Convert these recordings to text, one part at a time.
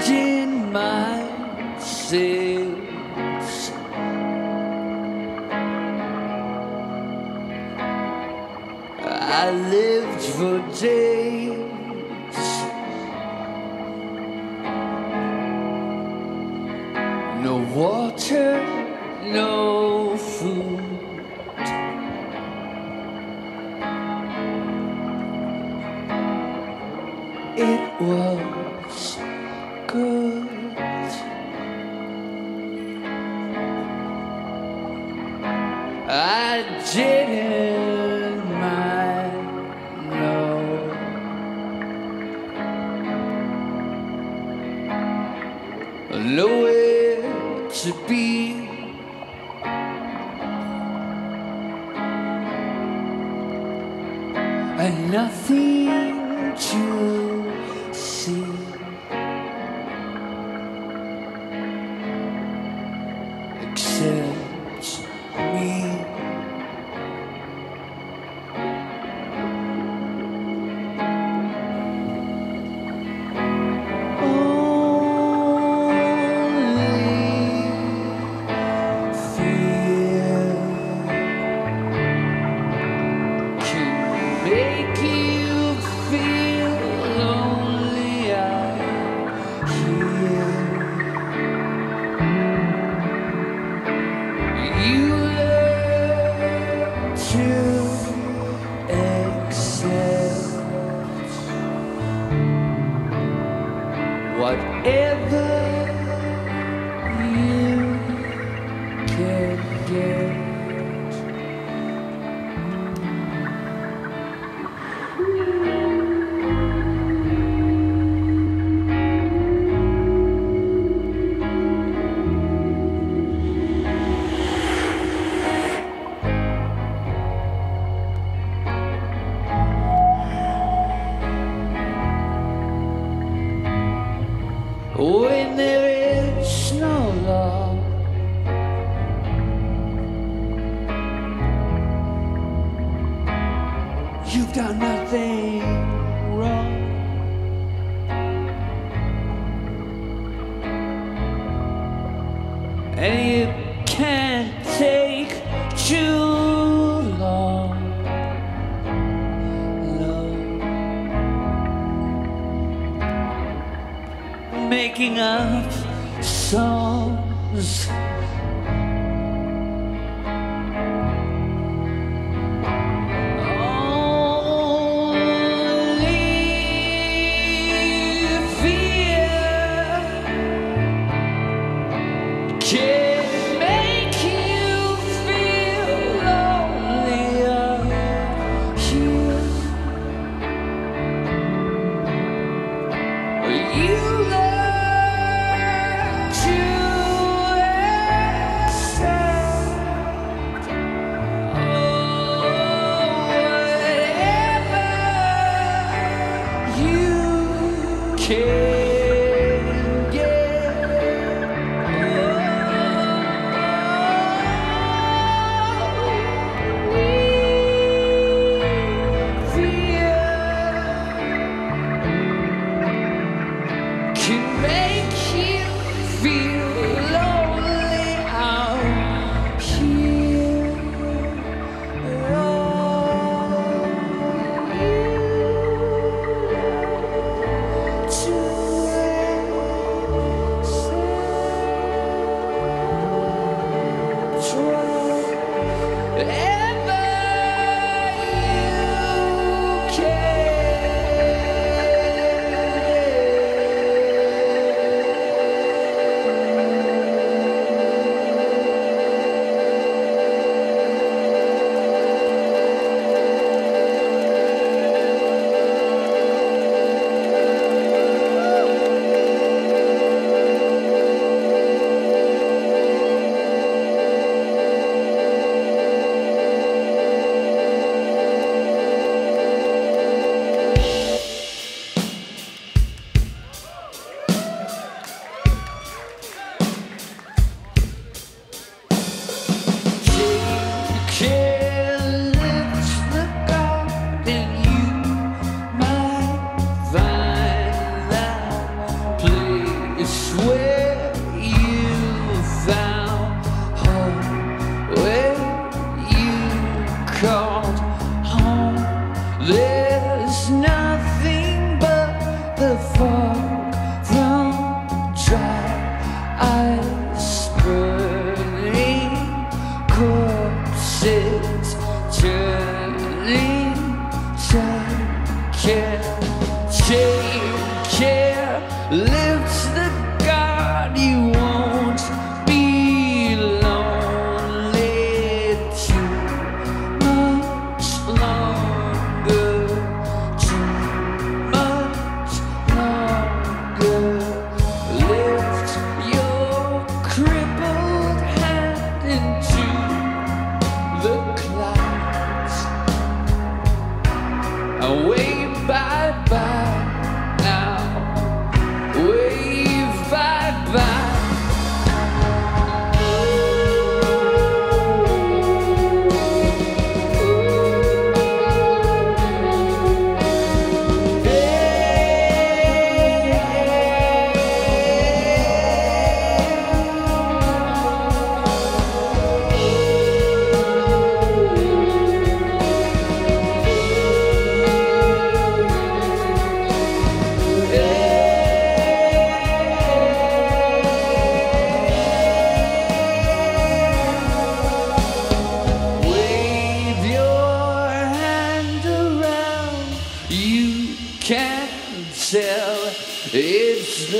changing my sails. I lived for days. good. I didn't. accent and it can't take too long. Making up songs. Swear It's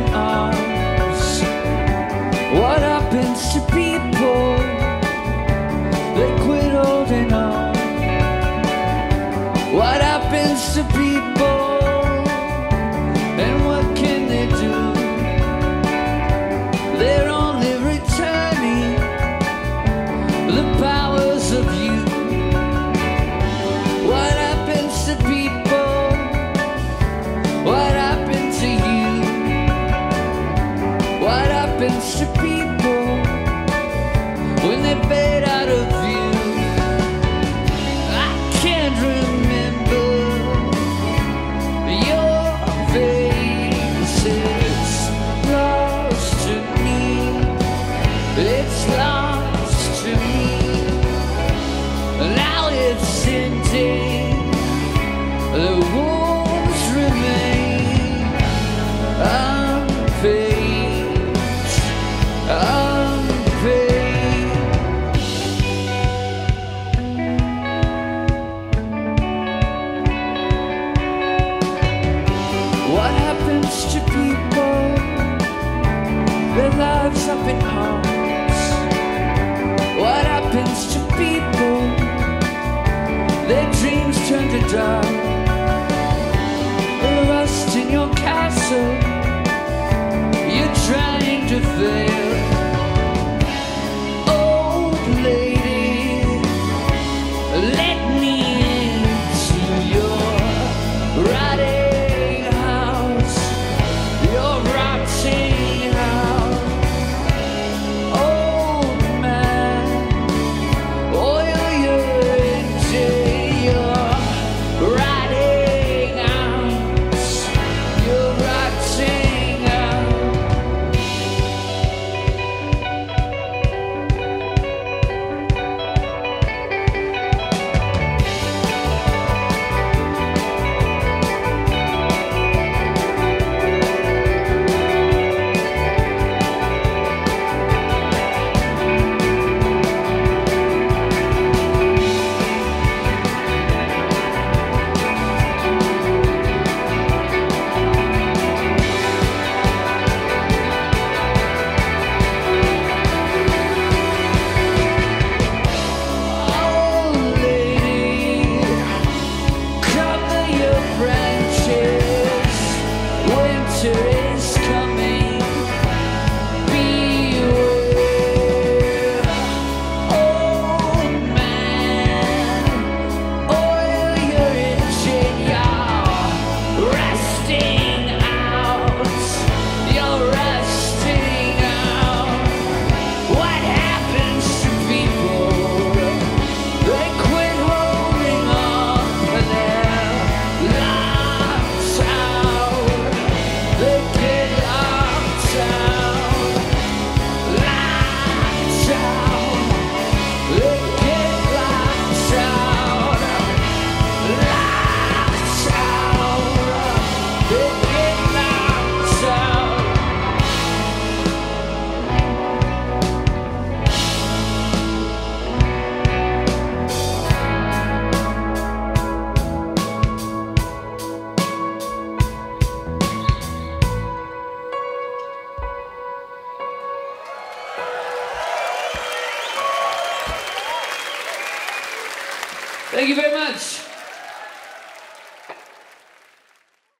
arms? What happens to people?